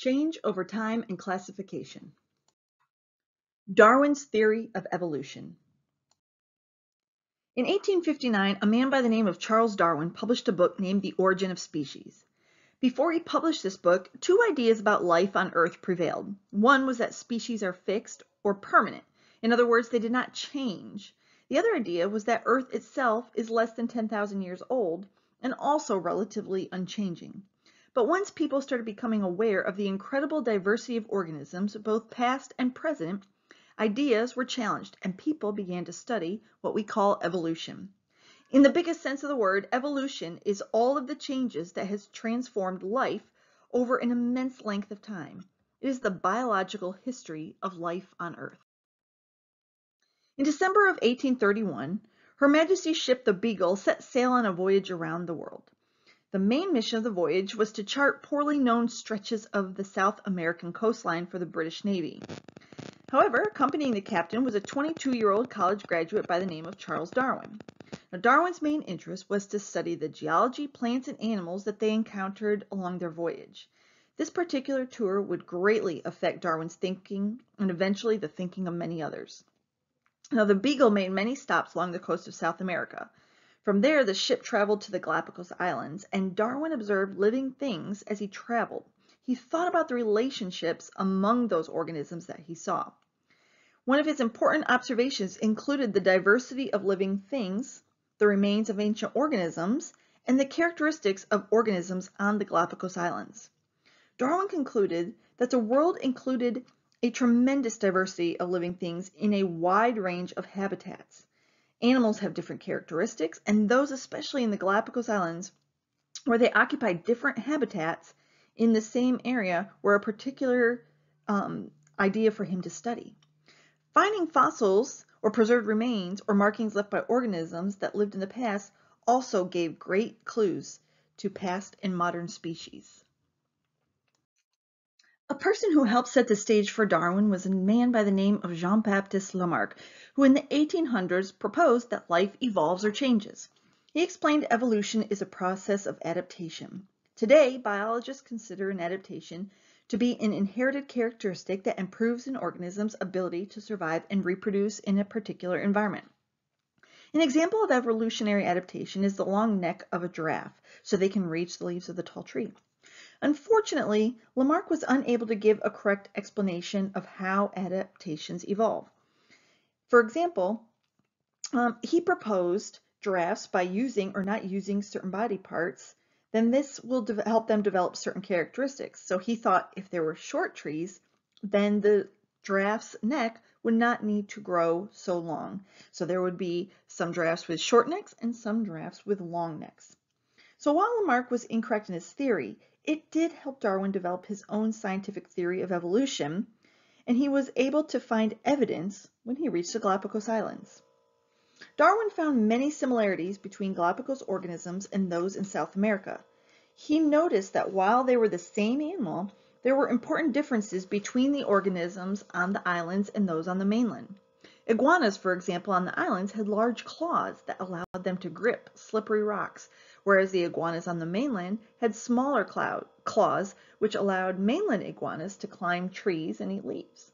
Change over time and classification. Darwin's theory of evolution. In 1859, a man by the name of Charles Darwin published a book named The Origin of Species. Before he published this book, two ideas about life on Earth prevailed. One was that species are fixed or permanent. In other words, they did not change. The other idea was that Earth itself is less than 10,000 years old and also relatively unchanging. But once people started becoming aware of the incredible diversity of organisms, both past and present, ideas were challenged and people began to study what we call evolution. In the biggest sense of the word, evolution is all of the changes that has transformed life over an immense length of time. It is the biological history of life on Earth. In December of 1831, Her Majesty's ship the Beagle set sail on a voyage around the world. The main mission of the voyage was to chart poorly known stretches of the South American coastline for the British Navy. However, accompanying the captain was a 22-year-old college graduate by the name of Charles Darwin. Now, Darwin's main interest was to study the geology, plants, and animals that they encountered along their voyage. This particular tour would greatly affect Darwin's thinking and eventually the thinking of many others. Now, the Beagle made many stops along the coast of South America. From there, the ship traveled to the Galapagos Islands, and Darwin observed living things as he traveled. He thought about the relationships among those organisms that he saw. One of his important observations included the diversity of living things, the remains of ancient organisms, and the characteristics of organisms on the Galapagos Islands. Darwin concluded that the world included a tremendous diversity of living things in a wide range of habitats. Animals have different characteristics, and those especially in the Galapagos Islands, where they occupy different habitats in the same area, were a particular um, idea for him to study. Finding fossils or preserved remains or markings left by organisms that lived in the past also gave great clues to past and modern species. A person who helped set the stage for Darwin was a man by the name of Jean-Baptiste Lamarck, who in the 1800s proposed that life evolves or changes. He explained evolution is a process of adaptation. Today, biologists consider an adaptation to be an inherited characteristic that improves an organism's ability to survive and reproduce in a particular environment. An example of evolutionary adaptation is the long neck of a giraffe, so they can reach the leaves of the tall tree. Unfortunately, Lamarck was unable to give a correct explanation of how adaptations evolve. For example, um, he proposed giraffes by using or not using certain body parts then this will help them develop certain characteristics. So he thought if there were short trees, then the giraffe's neck would not need to grow so long. So there would be some giraffes with short necks and some giraffes with long necks. So while Lamarck was incorrect in his theory, it did help Darwin develop his own scientific theory of evolution, and he was able to find evidence when he reached the Galapagos Islands. Darwin found many similarities between Galapagos organisms and those in South America. He noticed that while they were the same animal, there were important differences between the organisms on the islands and those on the mainland. Iguanas, for example, on the islands had large claws that allowed them to grip slippery rocks, whereas the iguanas on the mainland had smaller claws, which allowed mainland iguanas to climb trees and eat leaves.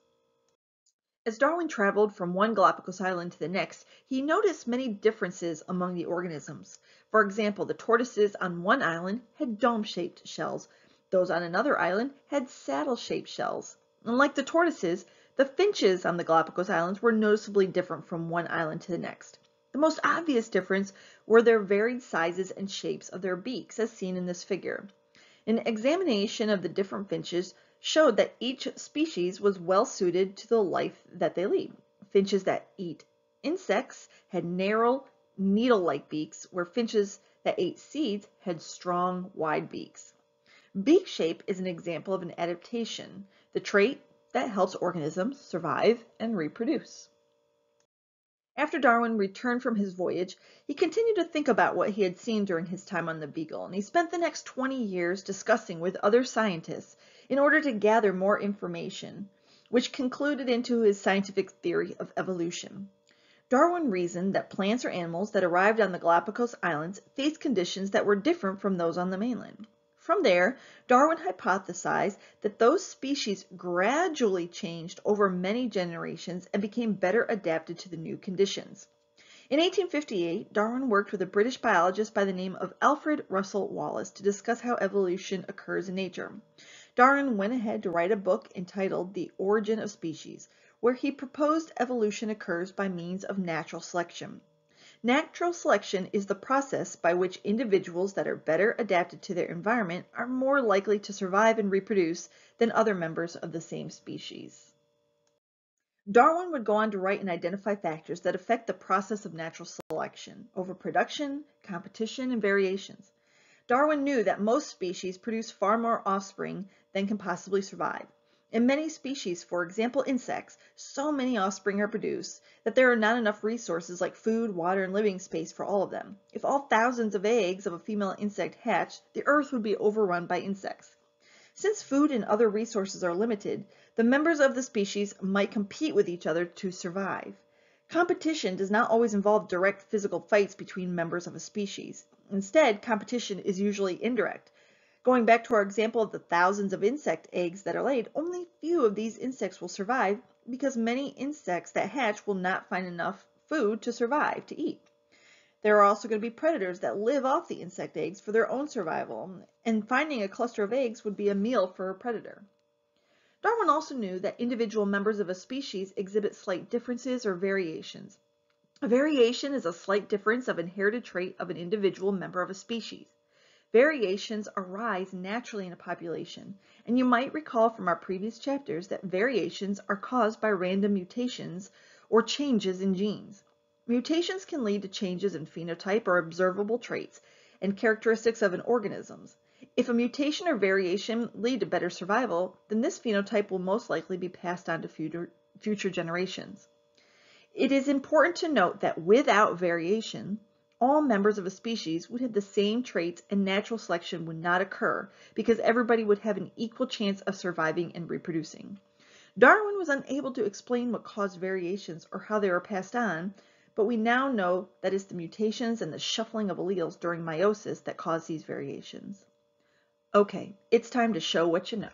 As Darwin traveled from one Galapagos island to the next, he noticed many differences among the organisms. For example, the tortoises on one island had dome-shaped shells. Those on another island had saddle-shaped shells. Unlike the tortoises, the finches on the Galapagos Islands were noticeably different from one island to the next. The most obvious difference were their varied sizes and shapes of their beaks, as seen in this figure. An examination of the different finches showed that each species was well suited to the life that they lead. Finches that eat insects had narrow, needle-like beaks, where finches that ate seeds had strong, wide beaks. Beak shape is an example of an adaptation, the trait that helps organisms survive and reproduce. After Darwin returned from his voyage, he continued to think about what he had seen during his time on the Beagle, and he spent the next 20 years discussing with other scientists in order to gather more information, which concluded into his scientific theory of evolution. Darwin reasoned that plants or animals that arrived on the Galapagos Islands faced conditions that were different from those on the mainland. From there, Darwin hypothesized that those species gradually changed over many generations and became better adapted to the new conditions. In 1858, Darwin worked with a British biologist by the name of Alfred Russel Wallace to discuss how evolution occurs in nature. Darwin went ahead to write a book entitled The Origin of Species, where he proposed evolution occurs by means of natural selection. Natural selection is the process by which individuals that are better adapted to their environment are more likely to survive and reproduce than other members of the same species. Darwin would go on to write and identify factors that affect the process of natural selection, overproduction, competition, and variations. Darwin knew that most species produce far more offspring than can possibly survive. In many species, for example insects, so many offspring are produced that there are not enough resources like food, water, and living space for all of them. If all thousands of eggs of a female insect hatched, the earth would be overrun by insects. Since food and other resources are limited, the members of the species might compete with each other to survive. Competition does not always involve direct physical fights between members of a species. Instead, competition is usually indirect. Going back to our example of the thousands of insect eggs that are laid, only few of these insects will survive because many insects that hatch will not find enough food to survive to eat. There are also going to be predators that live off the insect eggs for their own survival, and finding a cluster of eggs would be a meal for a predator. Darwin also knew that individual members of a species exhibit slight differences or variations. A variation is a slight difference of inherited trait of an individual member of a species. Variations arise naturally in a population, and you might recall from our previous chapters that variations are caused by random mutations or changes in genes. Mutations can lead to changes in phenotype or observable traits and characteristics of an organism. If a mutation or variation lead to better survival, then this phenotype will most likely be passed on to future, future generations. It is important to note that without variation, all members of a species would have the same traits and natural selection would not occur because everybody would have an equal chance of surviving and reproducing. Darwin was unable to explain what caused variations or how they were passed on, but we now know that it's the mutations and the shuffling of alleles during meiosis that cause these variations. Okay, it's time to show what you know.